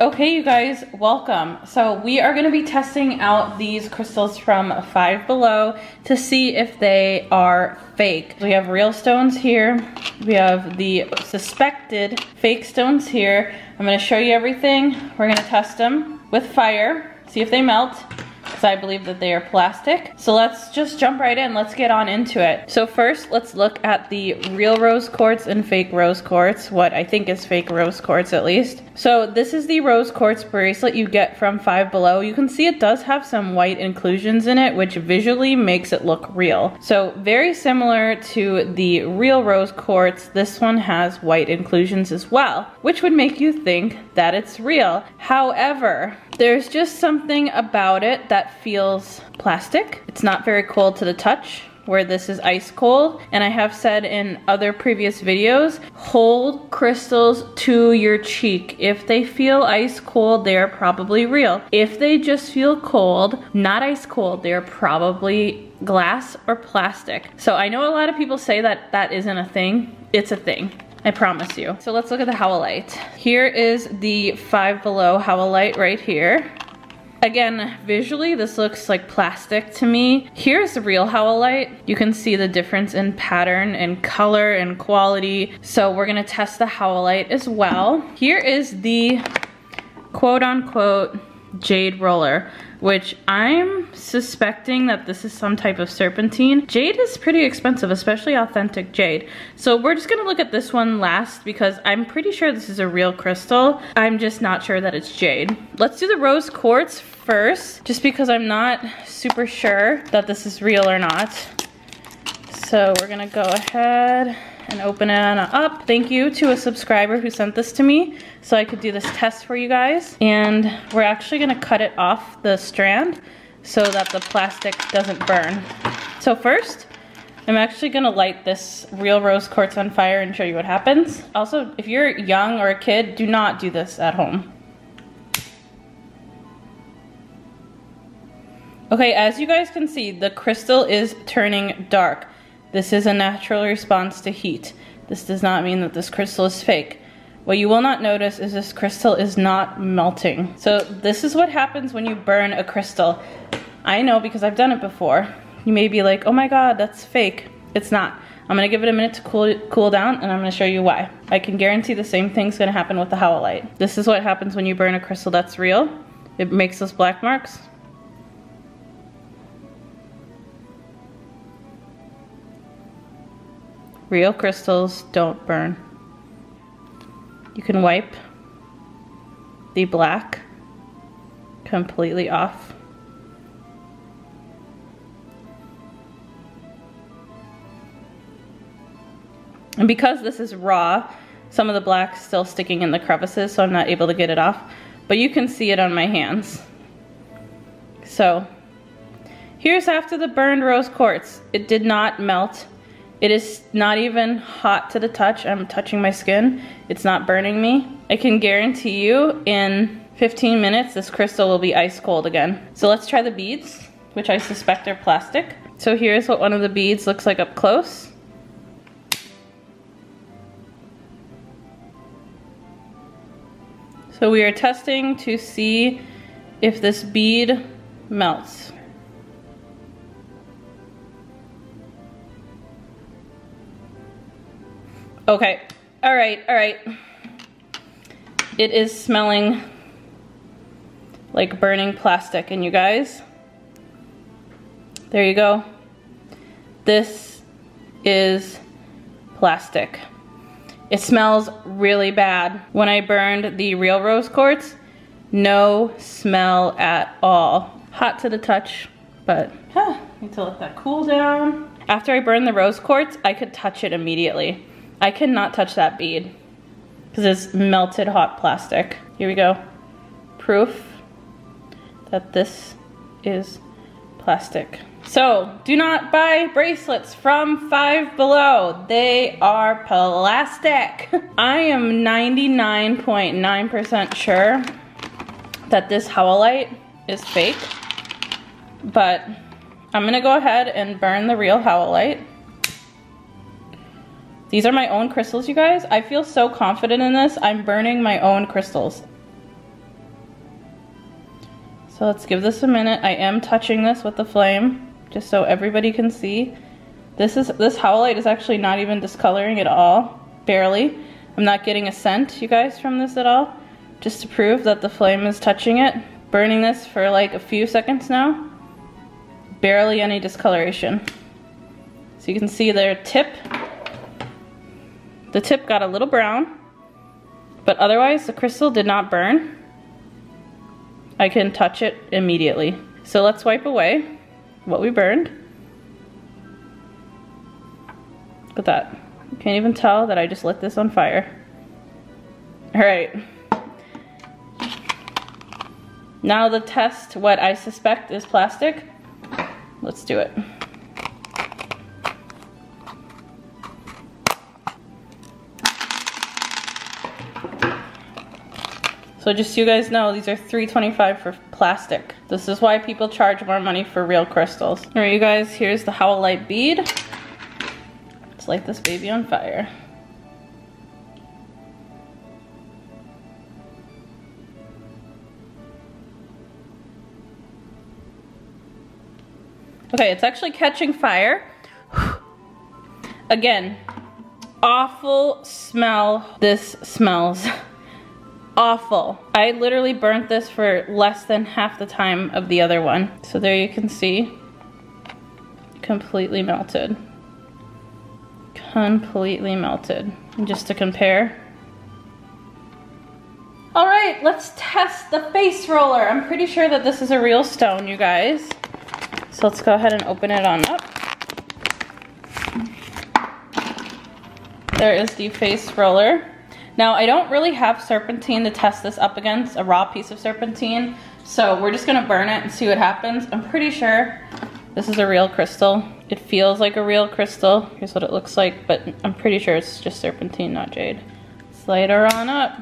Okay, you guys, welcome. So we are gonna be testing out these crystals from Five Below to see if they are fake. We have real stones here. We have the suspected fake stones here. I'm gonna show you everything. We're gonna test them with fire, see if they melt because I believe that they are plastic. So let's just jump right in. Let's get on into it. So first, let's look at the real rose quartz and fake rose quartz, what I think is fake rose quartz at least. So this is the rose quartz bracelet you get from Five Below. You can see it does have some white inclusions in it, which visually makes it look real. So very similar to the real rose quartz, this one has white inclusions as well, which would make you think that it's real. However, there's just something about it that feels plastic. It's not very cold to the touch where this is ice cold. And I have said in other previous videos, hold crystals to your cheek. If they feel ice cold, they're probably real. If they just feel cold, not ice cold, they're probably glass or plastic. So I know a lot of people say that that isn't a thing. It's a thing. I promise you. So let's look at the howlite. Here is the Five Below howlite right here. Again, visually, this looks like plastic to me. Here's the real howlite. You can see the difference in pattern and color and quality. So we're gonna test the howlite as well. Here is the quote unquote jade roller which I'm suspecting that this is some type of serpentine. Jade is pretty expensive, especially authentic jade. So we're just gonna look at this one last because I'm pretty sure this is a real crystal. I'm just not sure that it's jade. Let's do the rose quartz first, just because I'm not super sure that this is real or not. So we're gonna go ahead and open it up. Thank you to a subscriber who sent this to me so I could do this test for you guys. And we're actually gonna cut it off the strand so that the plastic doesn't burn. So first, I'm actually gonna light this real rose quartz on fire and show you what happens. Also, if you're young or a kid, do not do this at home. Okay, as you guys can see, the crystal is turning dark. This is a natural response to heat. This does not mean that this crystal is fake. What you will not notice is this crystal is not melting. So this is what happens when you burn a crystal. I know because I've done it before. You may be like, oh my god, that's fake. It's not. I'm gonna give it a minute to cool, cool down and I'm gonna show you why. I can guarantee the same thing's gonna happen with the howlite. This is what happens when you burn a crystal that's real. It makes those black marks. Real crystals don't burn. You can wipe the black completely off. And because this is raw, some of the black's still sticking in the crevices, so I'm not able to get it off. But you can see it on my hands. So, here's after the burned rose quartz. It did not melt it is not even hot to the touch. I'm touching my skin. It's not burning me. I can guarantee you in 15 minutes, this crystal will be ice cold again. So let's try the beads, which I suspect are plastic. So here's what one of the beads looks like up close. So we are testing to see if this bead melts. Okay, all right, all right. It is smelling like burning plastic, and you guys, there you go. This is plastic. It smells really bad. When I burned the real rose quartz, no smell at all. Hot to the touch, but huh, need to let that cool down. After I burned the rose quartz, I could touch it immediately. I cannot touch that bead because it's melted hot plastic. Here we go. Proof that this is plastic. So, do not buy bracelets from Five Below. They are plastic. I am 99.9% .9 sure that this howlite is fake, but I'm gonna go ahead and burn the real howlite. These are my own crystals, you guys. I feel so confident in this. I'm burning my own crystals. So let's give this a minute. I am touching this with the flame just so everybody can see. This is this howlite is actually not even discoloring at all, barely. I'm not getting a scent, you guys, from this at all. Just to prove that the flame is touching it. Burning this for like a few seconds now. Barely any discoloration. So you can see their tip. The tip got a little brown, but otherwise the crystal did not burn. I can touch it immediately. So let's wipe away what we burned. Look at that. You can't even tell that I just lit this on fire. All right. Now the test, what I suspect is plastic. Let's do it. So just so you guys know, these are 3.25 for plastic. This is why people charge more money for real crystals. All right, you guys, here's the Howlite bead. Let's light this baby on fire. Okay, it's actually catching fire. Again, awful smell. This smells awful. I literally burnt this for less than half the time of the other one. So there you can see, completely melted. Completely melted. And just to compare. All right, let's test the face roller. I'm pretty sure that this is a real stone, you guys. So let's go ahead and open it on up. There is the face roller. Now I don't really have serpentine to test this up against, a raw piece of serpentine. So we're just gonna burn it and see what happens. I'm pretty sure this is a real crystal. It feels like a real crystal. Here's what it looks like, but I'm pretty sure it's just serpentine, not jade. Slide her on up.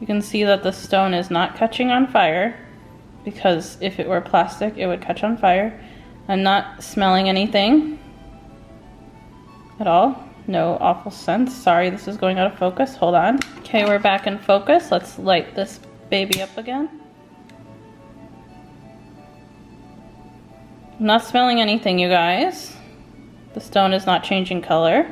You can see that the stone is not catching on fire because if it were plastic, it would catch on fire. I'm not smelling anything at all. No awful scents. Sorry, this is going out of focus. Hold on. Okay, we're back in focus. Let's light this baby up again. I'm not smelling anything, you guys. The stone is not changing color.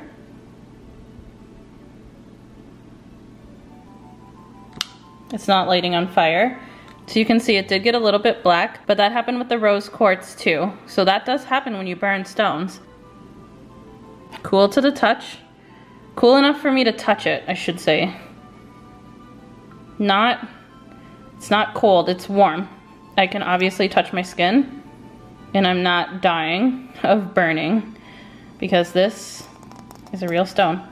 It's not lighting on fire. So you can see it did get a little bit black, but that happened with the rose quartz too. So that does happen when you burn stones. Cool to the touch. Cool enough for me to touch it, I should say. Not, it's not cold, it's warm. I can obviously touch my skin and I'm not dying of burning because this is a real stone.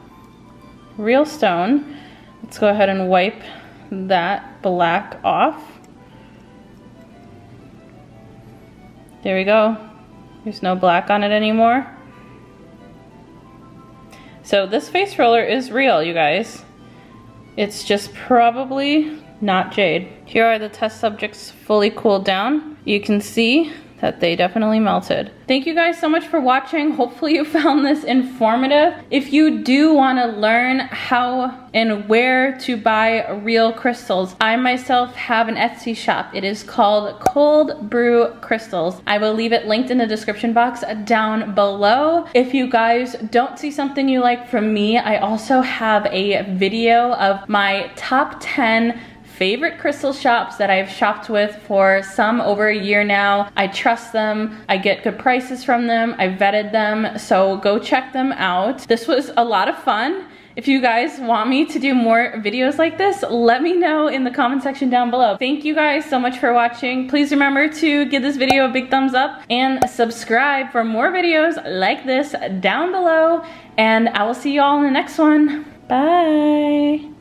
Real stone. Let's go ahead and wipe that black off. There we go. There's no black on it anymore. So this face roller is real, you guys. It's just probably not jade. Here are the test subjects fully cooled down. You can see that they definitely melted. Thank you guys so much for watching. Hopefully you found this informative. If you do want to learn how and where to buy real crystals, I myself have an Etsy shop. It is called Cold Brew Crystals. I will leave it linked in the description box down below. If you guys don't see something you like from me, I also have a video of my top 10 favorite crystal shops that I've shopped with for some over a year now. I trust them. I get good prices from them. I vetted them. So go check them out. This was a lot of fun. If you guys want me to do more videos like this, let me know in the comment section down below. Thank you guys so much for watching. Please remember to give this video a big thumbs up and subscribe for more videos like this down below. And I will see you all in the next one. Bye.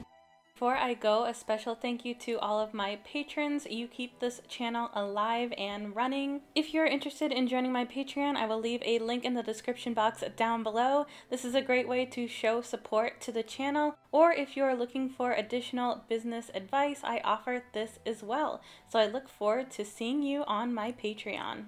Before I go, a special thank you to all of my patrons. You keep this channel alive and running. If you're interested in joining my Patreon, I will leave a link in the description box down below. This is a great way to show support to the channel, or if you're looking for additional business advice, I offer this as well. So I look forward to seeing you on my Patreon.